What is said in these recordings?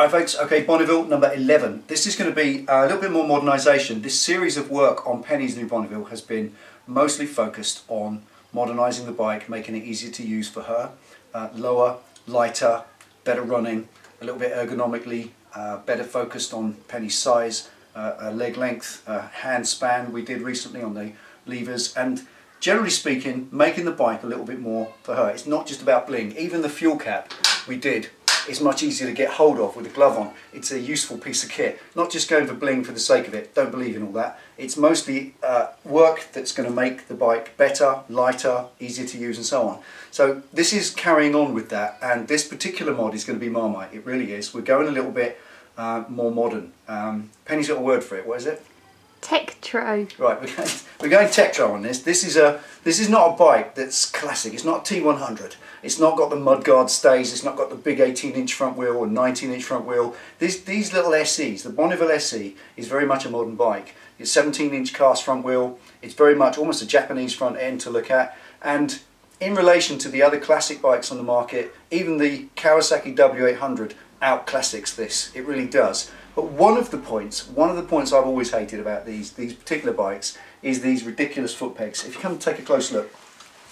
Alright folks, okay, Bonneville number 11. This is going to be a little bit more modernisation. This series of work on Penny's new Bonneville has been mostly focused on modernising the bike, making it easier to use for her. Uh, lower, lighter, better running, a little bit ergonomically, uh, better focused on Penny's size, uh, leg length, hand span we did recently on the levers, and generally speaking, making the bike a little bit more for her. It's not just about bling. Even the fuel cap we did is much easier to get hold of with a glove on. It's a useful piece of kit. Not just going for bling for the sake of it. Don't believe in all that. It's mostly uh, work that's going to make the bike better, lighter, easier to use and so on. So this is carrying on with that and this particular mod is going to be Marmite. It really is. We're going a little bit uh, more modern. Um, Penny's got a word for it. What is it? Tektro. Right, we're going, we're going Tektro on this. This is a this is not a bike that's classic. It's not a T100. It's not got the mudguard stays. It's not got the big 18 inch front wheel or 19 inch front wheel. This, these little SEs, the Bonneville SE, is very much a modern bike. It's 17 inch cast front wheel. It's very much almost a Japanese front end to look at. And in relation to the other classic bikes on the market, even the Kawasaki W800 out classics this. It really does. But one of the points, one of the points I've always hated about these, these particular bikes is these ridiculous foot pegs. If you come and take a close look,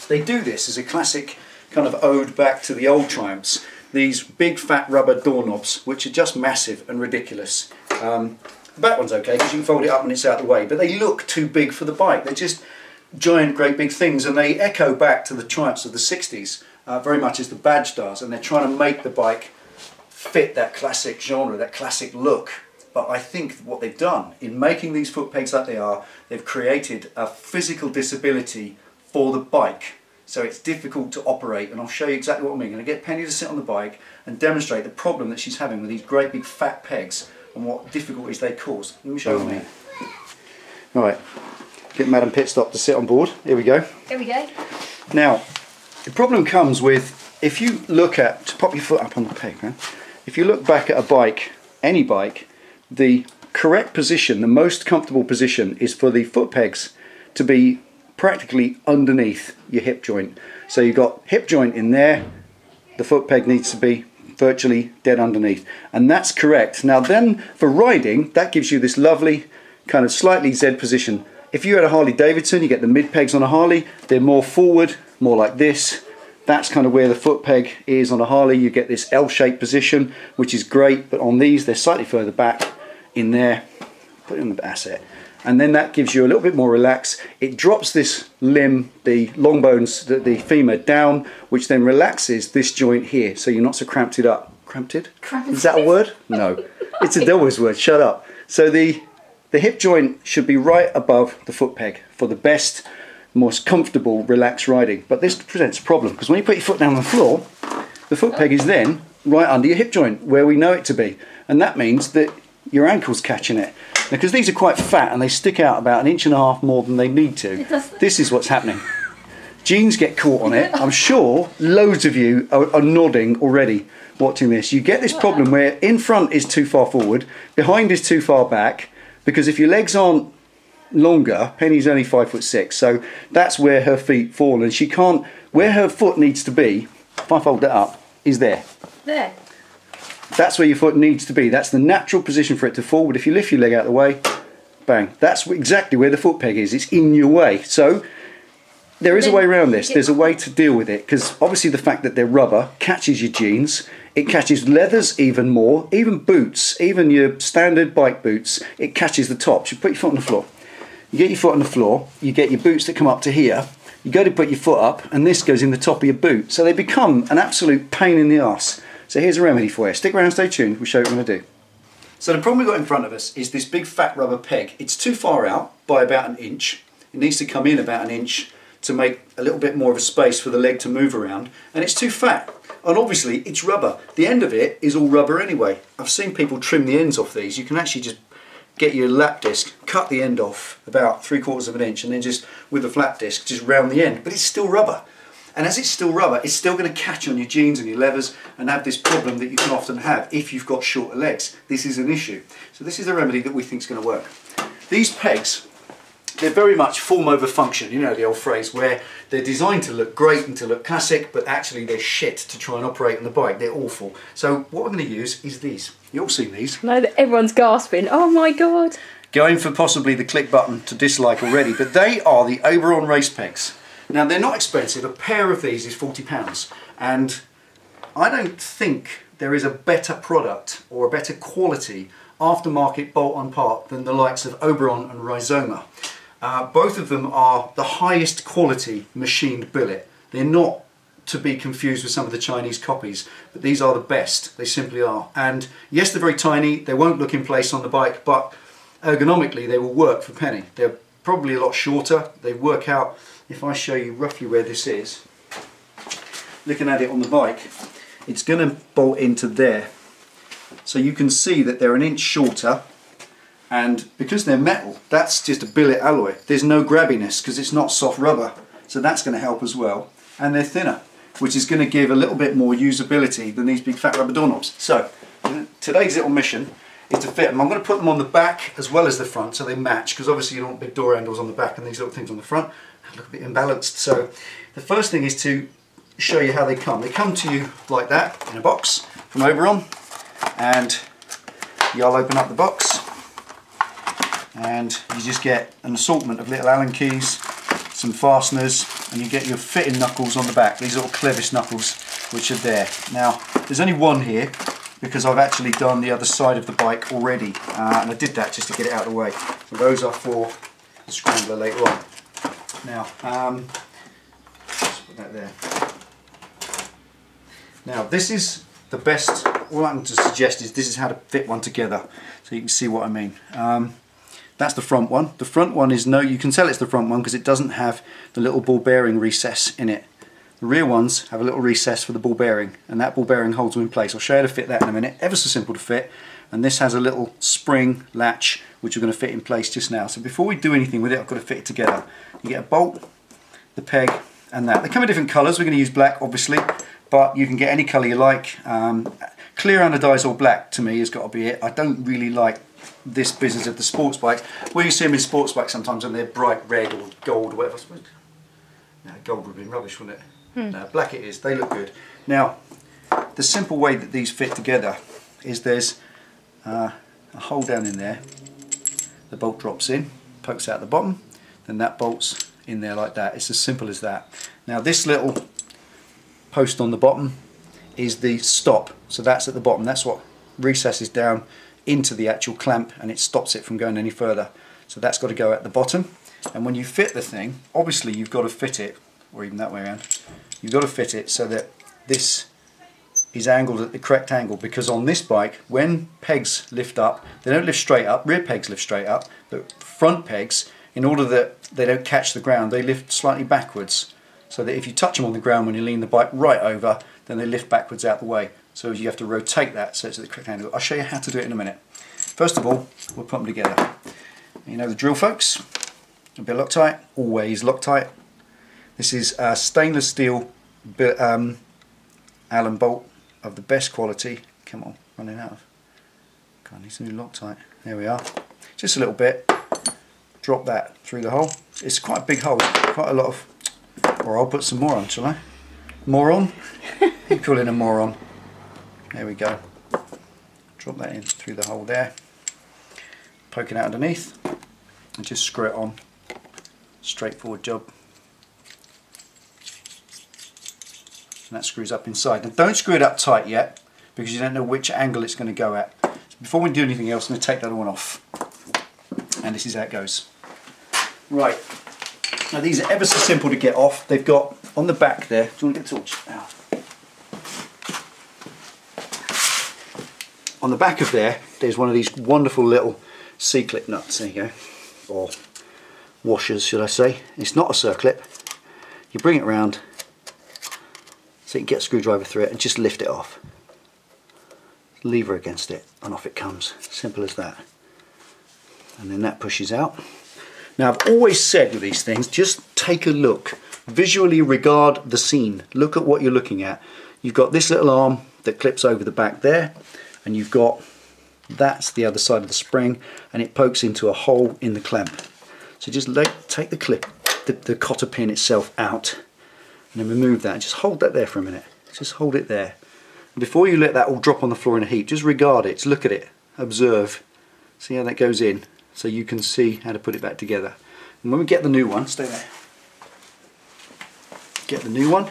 they do this as a classic kind of ode back to the old Triumphs. These big fat rubber doorknobs, which are just massive and ridiculous. Um, the back one's okay because you can fold it up and it's out of the way, but they look too big for the bike. They're just giant, great big things, and they echo back to the Triumphs of the 60s, uh, very much as the badge does, and they're trying to make the bike fit that classic genre, that classic look. But I think what they've done in making these foot pegs like they are, they've created a physical disability for the bike. So it's difficult to operate, and I'll show you exactly what I mean. I'm going to get Penny to sit on the bike and demonstrate the problem that she's having with these great big fat pegs and what difficulties they cause. Let me show you what I mean. Alright, get Madam Pitstop to sit on board. Here we go. Here we go. Now, the problem comes with if you look at, to pop your foot up on the peg, man. If you look back at a bike, any bike, the correct position, the most comfortable position is for the foot pegs to be practically underneath your hip joint. So you've got hip joint in there, the foot peg needs to be virtually dead underneath. And that's correct. Now then, for riding, that gives you this lovely kind of slightly Z position. If you had a Harley Davidson, you get the mid pegs on a Harley, they're more forward, more like this, that's kind of where the foot peg is on a Harley. You get this L-shaped position, which is great, but on these, they're slightly further back in there. Put in the asset. And then that gives you a little bit more relax. It drops this limb, the long bones, the, the femur down, which then relaxes this joint here, so you're not so cramped it up. Cramped it? Cramped. Is that a word? No. It's a devil's word, shut up. So the, the hip joint should be right above the foot peg for the best most comfortable, relaxed riding. But this presents a problem because when you put your foot down on the floor, the foot peg is then right under your hip joint where we know it to be. And that means that your ankle's catching it. Because these are quite fat and they stick out about an inch and a half more than they need to. This is what's happening. Jeans get caught on it. I'm sure loads of you are, are nodding already watching this. You get this problem where in front is too far forward, behind is too far back, because if your legs aren't longer. Penny's only five foot six, so that's where her feet fall, and she can't. Where her foot needs to be, if I fold that up, is there. There. That's where your foot needs to be. That's the natural position for it to fall. But if you lift your leg out of the way, bang. That's exactly where the foot peg is. It's in your way. So there is a way around this. There's a way to deal with it because obviously the fact that they're rubber catches your jeans. It catches leathers even more. Even boots, even your standard bike boots, it catches the tops. You put your foot on the floor. You get your foot on the floor, you get your boots that come up to here, you go to put your foot up, and this goes in the top of your boot. So they become an absolute pain in the ass. So here's a remedy for you. Stick around, stay tuned, we'll show you what we're to do. So the problem we've got in front of us is this big fat rubber peg. It's too far out by about an inch. It needs to come in about an inch to make a little bit more of a space for the leg to move around. And it's too fat. And obviously it's rubber. The end of it is all rubber anyway. I've seen people trim the ends off these. You can actually just get your lap disc, cut the end off about three quarters of an inch and then just with the flat disc just round the end. But it's still rubber. And as it's still rubber, it's still going to catch on your jeans and your levers and have this problem that you can often have if you've got shorter legs. This is an issue. So this is the remedy that we think is going to work. These pegs they're very much form over function, you know the old phrase, where they're designed to look great and to look classic, but actually they're shit to try and operate on the bike. They're awful. So what I'm going to use is these. You've all seen these. No, everyone's gasping. Oh my god. Going for possibly the click button to dislike already, but they are the Oberon race pegs. Now they're not expensive. A pair of these is £40 and I don't think there is a better product or a better quality aftermarket bolt-on part than the likes of Oberon and Rizoma. Uh, both of them are the highest quality machined billet. They're not to be confused with some of the Chinese copies, but these are the best. They simply are. And yes, they're very tiny. They won't look in place on the bike, but ergonomically they will work for penny. They're probably a lot shorter. They work out, if I show you roughly where this is, looking at it on the bike, it's going to bolt into there. So you can see that they're an inch shorter and because they're metal, that's just a billet alloy. There's no grabbiness because it's not soft rubber. So that's going to help as well. And they're thinner, which is going to give a little bit more usability than these big fat rubber doorknobs. So today's little mission is to fit them. I'm going to put them on the back as well as the front so they match because obviously you don't want big door handles on the back and these little things on the front. look a bit imbalanced. So the first thing is to show you how they come. They come to you like that in a box from Oberon and you'll open up the box and you just get an assortment of little Allen keys, some fasteners and you get your fitting knuckles on the back, these little clevis knuckles which are there. Now there's only one here because I've actually done the other side of the bike already uh, and I did that just to get it out of the way. So those are for the scrambler later on. Now, um, let's put that there. Now this is the best, all I'm to suggest is this is how to fit one together so you can see what I mean. Um, that's the front one. The front one is no, you can tell it's the front one because it doesn't have the little ball bearing recess in it. The rear ones have a little recess for the ball bearing and that ball bearing holds them in place. I'll show you how to fit that in a minute. Ever so simple to fit and this has a little spring latch which we're going to fit in place just now. So before we do anything with it I've got to fit it together. You get a bolt, the peg and that. They come in different colours. We're going to use black obviously but you can get any colour you like. Um, clear anodized or black to me has got to be it. I don't really like this business of the sports bikes. Well, you see them in sports bikes sometimes and they're bright red or gold or whatever. No, gold would have been rubbish, wouldn't it? Hmm. No, black it is. They look good. Now, the simple way that these fit together is there's uh, a hole down in there. The bolt drops in, pokes out the bottom, then that bolts in there like that. It's as simple as that. Now this little post on the bottom is the stop. So that's at the bottom. That's what recesses down into the actual clamp and it stops it from going any further. So that's got to go at the bottom. And when you fit the thing, obviously you've got to fit it, or even that way around, you've got to fit it so that this is angled at the correct angle because on this bike, when pegs lift up, they don't lift straight up, rear pegs lift straight up, but front pegs, in order that they don't catch the ground, they lift slightly backwards so that if you touch them on the ground when you lean the bike right over then they lift backwards out the way so you have to rotate that so it's at the correct angle. I'll show you how to do it in a minute. First of all we'll put them together. You know the drill folks, a bit of Loctite, always Loctite. This is a stainless steel um, Allen bolt of the best quality. Come on, running out of. God, need some new Loctite. There we are. Just a little bit. Drop that through the hole. It's quite a big hole, quite a lot of or I'll put some more on, shall I? Moron? you call it a moron. There we go. Drop that in through the hole there. Poking out underneath. And just screw it on. Straightforward job. And that screws up inside. Now don't screw it up tight yet because you don't know which angle it's going to go at. So before we do anything else, I'm going to take that one off. And this is how it goes. Right, now these are ever so simple to get off. They've got on the back there, do you want to get a torch? Ah. On the back of there, there's one of these wonderful little C-clip nuts, there you go, or washers should I say. It's not a circlip. You bring it around so you can get a screwdriver through it and just lift it off. Lever against it and off it comes. Simple as that. And then that pushes out. Now I've always said with these things, just take a look. Visually regard the scene. Look at what you're looking at. You've got this little arm that clips over the back there, and you've got, that's the other side of the spring, and it pokes into a hole in the clamp. So just let, take the clip, the, the cotter pin itself out and then remove that. Just hold that there for a minute. Just hold it there. And before you let that all drop on the floor in a heap, just regard it, just look at it, observe, see how that goes in so you can see how to put it back together. And when we get the new one, stay there, get the new one,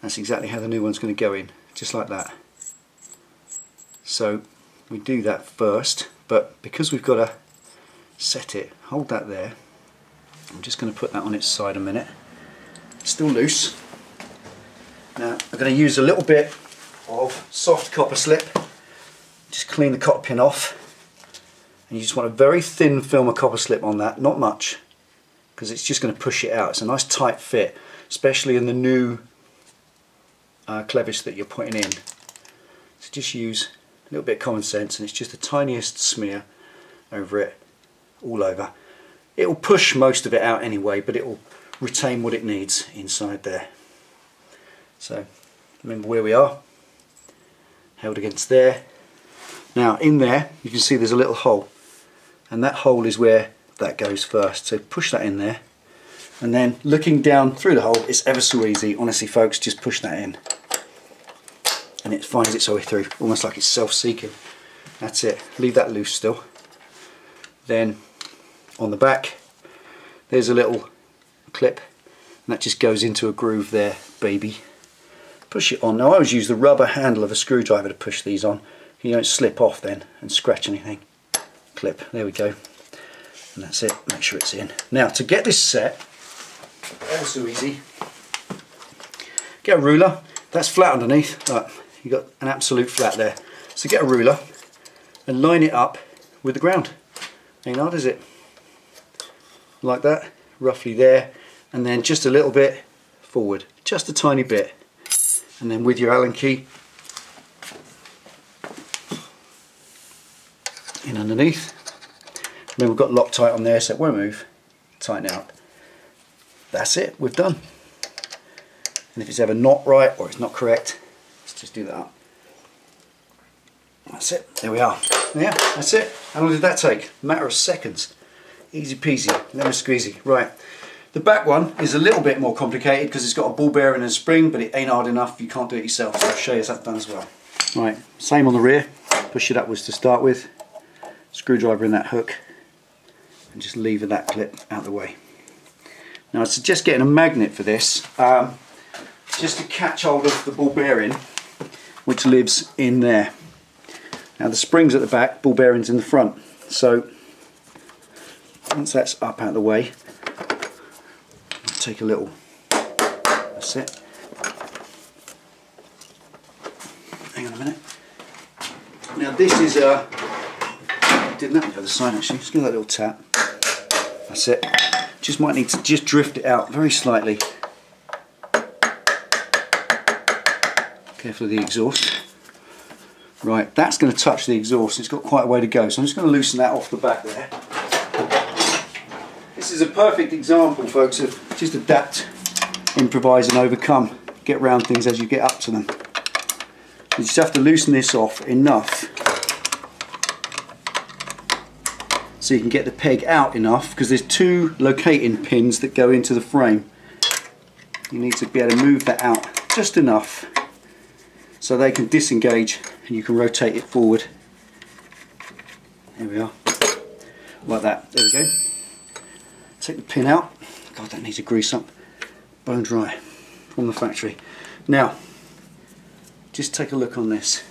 that's exactly how the new one's going to go in, just like that. So we do that first, but because we've got to set it, hold that there. I'm just going to put that on its side a minute. It's still loose. Now I'm going to use a little bit of soft copper slip. Just clean the copper pin off. And you just want a very thin film of copper slip on that, not much, because it's just going to push it out. It's a nice tight fit, especially in the new uh, clevis that you're putting in. So just use a little bit of common sense and it's just the tiniest smear over it all over. It will push most of it out anyway but it will retain what it needs inside there. So remember where we are? Held against there. Now in there you can see there's a little hole and that hole is where that goes first. So push that in there and then looking down through the hole it's ever so easy. Honestly folks just push that in and it finds its way through almost like it's self-seeking. That's it. Leave that loose still. Then on the back there's a little clip and that just goes into a groove there baby. Push it on. Now I always use the rubber handle of a screwdriver to push these on. You don't slip off then and scratch anything. Clip. There we go. And that's it. Make sure it's in. Now to get this set also easy get a ruler. That's flat underneath right you've got an absolute flat there. So get a ruler and line it up with the ground. Ain't hard, is it? Like that, roughly there, and then just a little bit forward, just a tiny bit. And then with your Allen key, in underneath. then we've got Loctite on there so it won't move. Tighten it up. That's it, we've done. And if it's ever not right or it's not correct, just do that. That's it, there we are. Yeah, that's it. How long did that take? A matter of seconds. Easy peasy, lemon squeezy. Right, the back one is a little bit more complicated because it's got a ball bearing and a spring, but it ain't hard enough, you can't do it yourself, so I'll show you that done as well. Right, same on the rear, push it upwards to start with, screwdriver in that hook, and just lever that clip out of the way. Now I suggest getting a magnet for this, um, just to catch hold of the ball bearing which lives in there. Now the spring's at the back, ball bearing's in the front. So once that's up out of the way, I'll take a little, that's it. Hang on a minute. Now this is a, did that on the other side actually, just give that little tap. That's it. Just might need to just drift it out very slightly Careful of the exhaust. Right, that's going to touch the exhaust. It's got quite a way to go, so I'm just going to loosen that off the back there. This is a perfect example, folks, of just adapt, improvise and overcome. Get round things as you get up to them. You just have to loosen this off enough so you can get the peg out enough because there's two locating pins that go into the frame. You need to be able to move that out just enough so they can disengage. And you can rotate it forward. There we are. Like that. There we go. Take the pin out. God that needs a grease up. Bone dry from the factory. Now just take a look on this.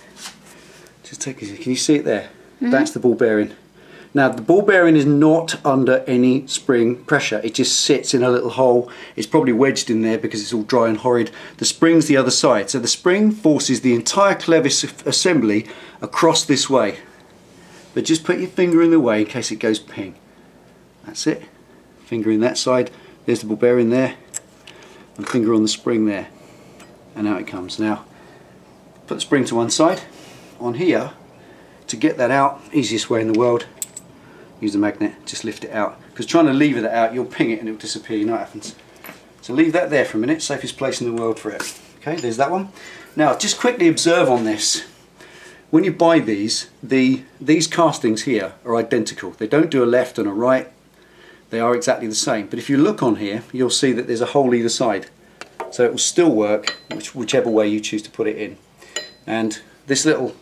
Just take can you see it there? Mm -hmm. that's the ball bearing now the ball bearing is not under any spring pressure, it just sits in a little hole. It's probably wedged in there because it's all dry and horrid. The spring's the other side, so the spring forces the entire clevis assembly across this way. But just put your finger in the way in case it goes ping. That's it. Finger in that side, there's the ball bearing there, and finger on the spring there. And out it comes. Now, put the spring to one side. On here, to get that out, easiest way in the world, use the magnet, just lift it out. Because trying to lever that out, you'll ping it and it'll disappear, you know what happens. So leave that there for a minute, safest place in the world for it. Okay, there's that one. Now, just quickly observe on this. When you buy these, the these castings here are identical. They don't do a left and a right. they are exactly the same. But if you look on here, you'll see that there's a hole either side. So it will still work, which, whichever way you choose to put it in. And this little,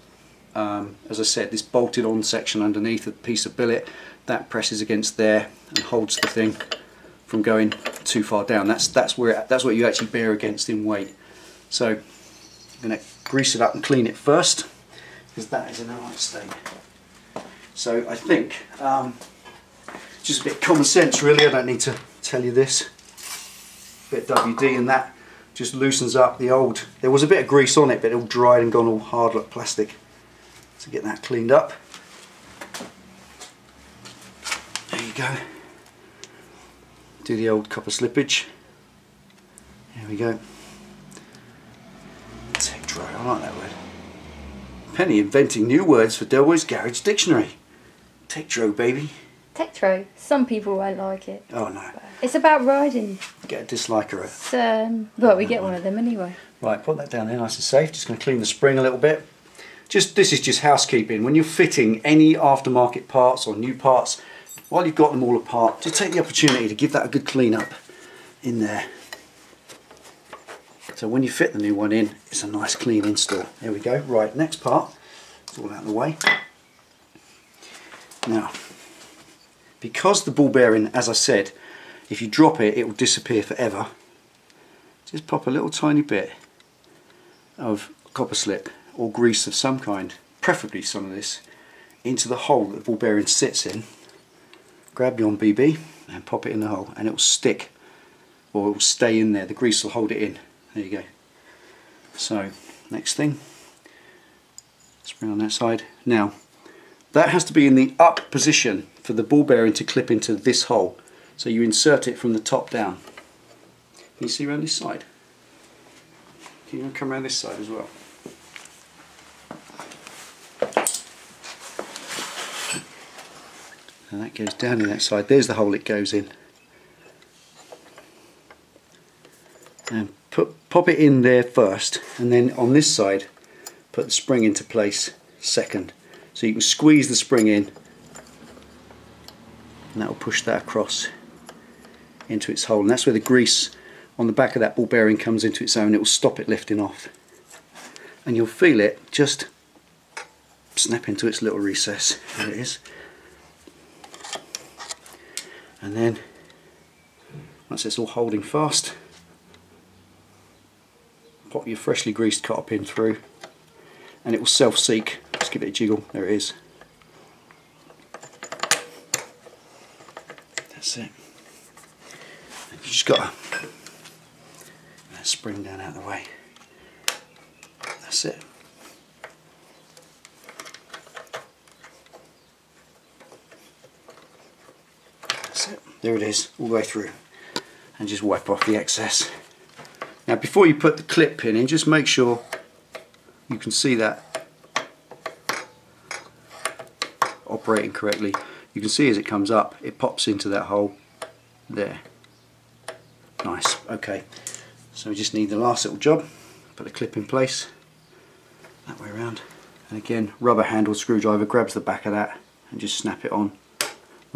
um, as I said, this bolted on section underneath a piece of billet, that presses against there and holds the thing from going too far down. That's that's where it, that's what you actually bear against in weight. So I'm going to grease it up and clean it first because that is in a right state. So I think um, just a bit common sense really. I don't need to tell you this. Bit WD and that just loosens up the old. There was a bit of grease on it, but it all dried and gone all hard like plastic. So get that cleaned up. There you go do the old copper slippage. There we go. Tektro, I like that word. Penny inventing new words for Delboy's Garage Dictionary. Tektro, baby. Tektro. Some people won't like it. Oh no. It's about riding. Get a disliker. It's, um, well, we get one of them anyway. Right, put that down there nice and safe. Just going to clean the spring a little bit. Just This is just housekeeping. When you're fitting any aftermarket parts or new parts, while you've got them all apart, just take the opportunity to give that a good clean up in there. So when you fit the new one in, it's a nice clean install. There we go. Right, next part. It's all out of the way. Now, because the ball bearing, as I said, if you drop it, it will disappear forever. Just pop a little tiny bit of copper slip or grease of some kind, preferably some of this, into the hole that the ball bearing sits in. Grab your BB and pop it in the hole and it will stick or it will stay in there. The grease will hold it in. There you go. So next thing. Spring on that side. Now that has to be in the up position for the ball bearing to clip into this hole. So you insert it from the top down. Can you see around this side? Can you come around this side as well and that goes down in that side. There's the hole it goes in. And put pop it in there first and then on this side put the spring into place second. So you can squeeze the spring in and that will push that across into its hole and that's where the grease on the back of that ball bearing comes into its own. It will stop it lifting off and you'll feel it just snap into its little recess. There it is and then once it's all holding fast pop your freshly greased cotter pin through and it will self-seek. Just give it a jiggle. There it is. That's it. And you just got to uh, spring down out of the way. That's it there it is all the way through. And just wipe off the excess. Now before you put the clip pin in just make sure you can see that operating correctly. You can see as it comes up it pops into that hole there. Nice okay. So we just need the last little job put the clip in place that way around. And again rubber handled screwdriver grabs the back of that and just snap it on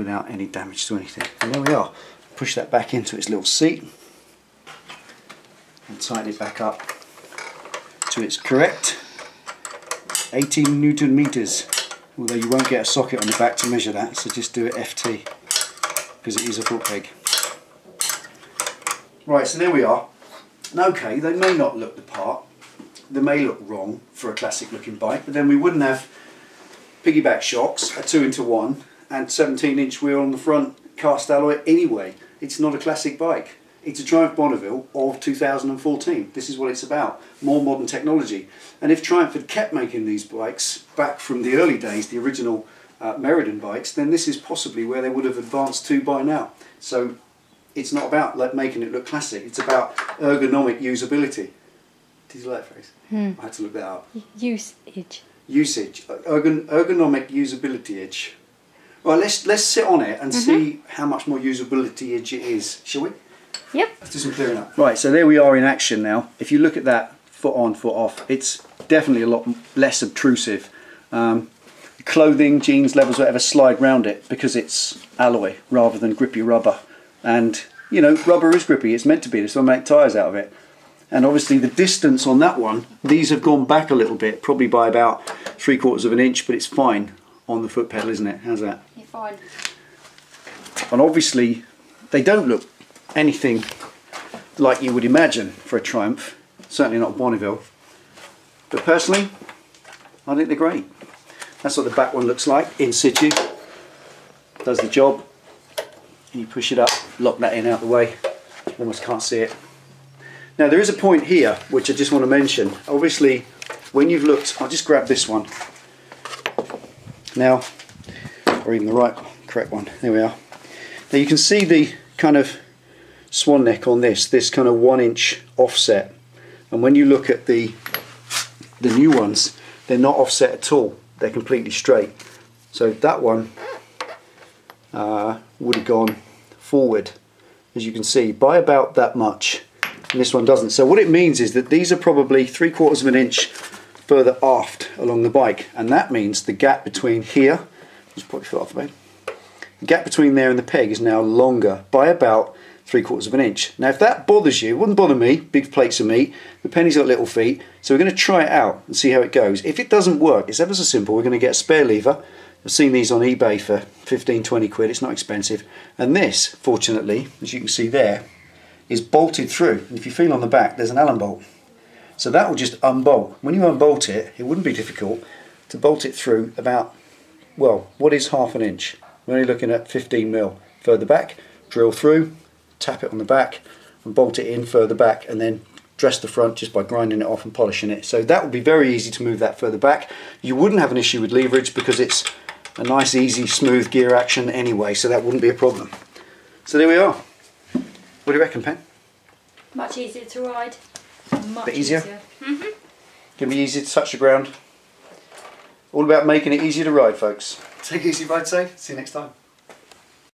without any damage to anything. And there we are. Push that back into its little seat and tighten it back up to its correct 18 newton meters. Although you won't get a socket on the back to measure that, so just do it FT because it is a foot peg. Right, so there we are. okay, they may not look the part. They may look wrong for a classic looking bike, but then we wouldn't have piggyback shocks, a two into one, and 17 inch wheel on the front cast alloy anyway. It's not a classic bike. It's a Triumph Bonneville of 2014. This is what it's about. More modern technology. And if Triumph had kept making these bikes back from the early days, the original uh, Meriden bikes, then this is possibly where they would have advanced to by now. So it's not about like, making it look classic. It's about ergonomic usability. Did you like that phrase? Hmm. I had to look that up. Usage. Usage. Ergon ergonomic usability edge. Right, let's let's sit on it and mm -hmm. see how much more usability it is, shall we? Yep. Let's do some clearing up. Right, so there we are in action now. If you look at that foot on, foot off, it's definitely a lot less obtrusive. Um, clothing, jeans, levels, whatever, slide round it because it's alloy rather than grippy rubber. And you know, rubber is grippy. It's meant to be. That's why I make tyres out of it. And obviously the distance on that one, these have gone back a little bit, probably by about three quarters of an inch, but it's fine on the foot pedal, isn't it? How's that? You're fine. And obviously they don't look anything like you would imagine for a Triumph. Certainly not Bonneville. But personally, I think they're great. That's what the back one looks like in situ. Does the job. And you push it up, lock that in out the way. Almost can't see it. Now there is a point here which I just want to mention. Obviously, when you've looked, I'll just grab this one. Now, or even the right, correct one. There we are. Now you can see the kind of swan neck on this, this kind of one inch offset. And when you look at the the new ones, they're not offset at all. They're completely straight. So that one uh, would have gone forward, as you can see, by about that much. And this one doesn't. So what it means is that these are probably three quarters of an inch further aft along the bike. And that means the gap between here, just put your foot off, babe. The gap between there and the peg is now longer by about three quarters of an inch. Now if that bothers you, it wouldn't bother me, big plates of meat, the penny's got little feet, so we're going to try it out and see how it goes. If it doesn't work, it's ever so simple, we're going to get a spare lever. I've seen these on eBay for 15, 20 quid, it's not expensive. And this, fortunately, as you can see there, is bolted through. And if you feel on the back, there's an Allen bolt. So that will just unbolt. When you unbolt it, it wouldn't be difficult to bolt it through about, well, what is half an inch? We're only looking at 15 mil further back, drill through, tap it on the back and bolt it in further back and then dress the front just by grinding it off and polishing it. So that would be very easy to move that further back. You wouldn't have an issue with leverage because it's a nice easy smooth gear action anyway so that wouldn't be a problem. So there we are. What do you reckon Pen? Much easier to ride. Much Bit easier? Gonna mm-hmm. be easy to touch the ground. All about making it easier to ride folks. Take it easy, ride safe. See you next time.